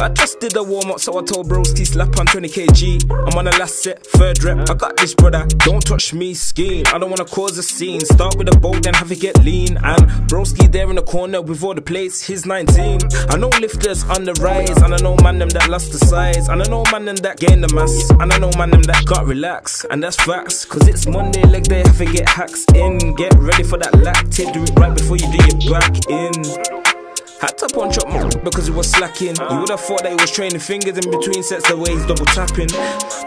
I just did the warm up, so I told broski slap on 20 kg. I'm on the last set, third rep. I got this, brother. Don't touch me, scheme. I don't wanna cause a scene. Start with a bow, then have it get lean. And broski there in the corner with all the plates. He's 19. I know lifters on the rise, and I know man them that lost the size, and I know man them that gained the mass, and I know man them that got relax, and that's facts. Cause it's Monday, leg day, have to get hacks in. Get ready for that lactate, do it right before you do your back in. Had to punch up my because he was slacking. You would have thought that he was training fingers in between sets the way he's double tapping.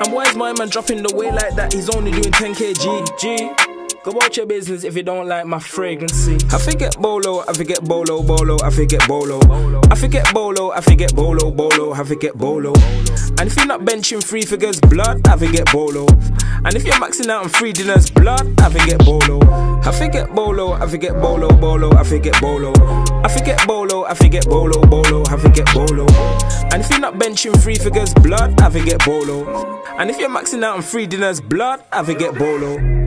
And why is my man dropping the way like that? He's only doing 10 kg. G. Go about your business if you don't like my fragrancy. I forget bolo, I forget bolo, bolo, I forget bolo. I forget bolo, I forget bolo, bolo, I forget bolo. And if you're not benching three figures, blood, I forget bolo. And if you're maxing out on three dinners, blood, I forget bolo. I forget bolo, I forget bolo, bolo, I forget bolo. I forget bolo, I forget bolo, bolo, I forget bolo. And if you're not benching three figures, blood, I forget bolo. And if you're maxing out on three dinners, blood, I forget bolo.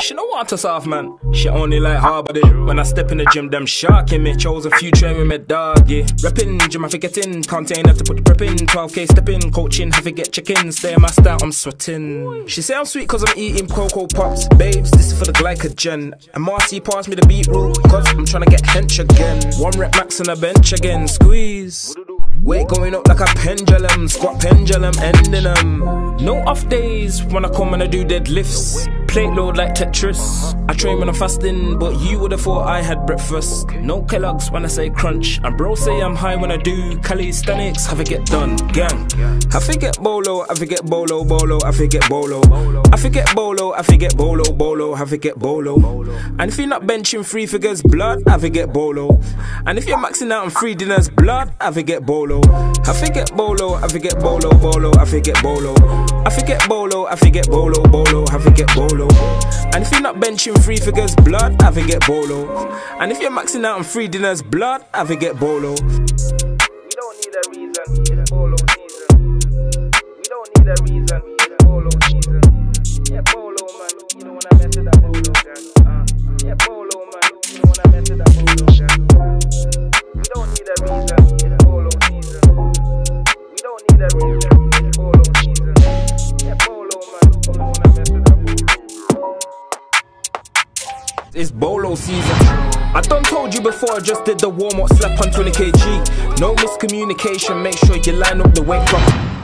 She don't want us off, man. She only like hard body. When I step in the gym, them sharking me. Chose a few train with me dog, yeah. Reppin', gym, I forget in. Container to put the prep in. 12k step in. Coaching, have to get check in. Stay my style, I'm sweating. She say I'm sweet cause I'm eating Coco Pops. Babes, this is for the glycogen. And Marcy passed me the beetroot cause I'm trying to get hench again. One rep max on a bench again. Squeeze. Weight going up like a pendulum, squat pendulum, ending them. No off days when I come and I do deadlifts. Plate load like Tetris. I train when I'm fasting, but you would have thought I had breakfast. No Kellogg's when I say crunch. And bro say I'm high when I do calisthenics. Have it get done, gang. I forget bolo, I forget bolo, bolo, I forget bolo. I forget bolo, I forget bolo, bolo, have I forget bolo. And if you're not benching three figures, blood, I forget bolo. And if you're maxing out on three dinners, blood, I forget bolo. I forget bolo, I forget bolo, bolo, I forget bolo. I forget bolo, I forget bolo, bolo, have I forget bolo. And if you're not benching three figures, blood, I forget bolo. And if you're maxing out on three dinners, blood, I forget bolo. We don't need a reason. It's bolo season. We don't need a reason. It's bolo season. Yeah, bolo It's bolo season. I done told you before, I just did the warm up, slap on 20 kg. No miscommunication, make sure you line up the weight from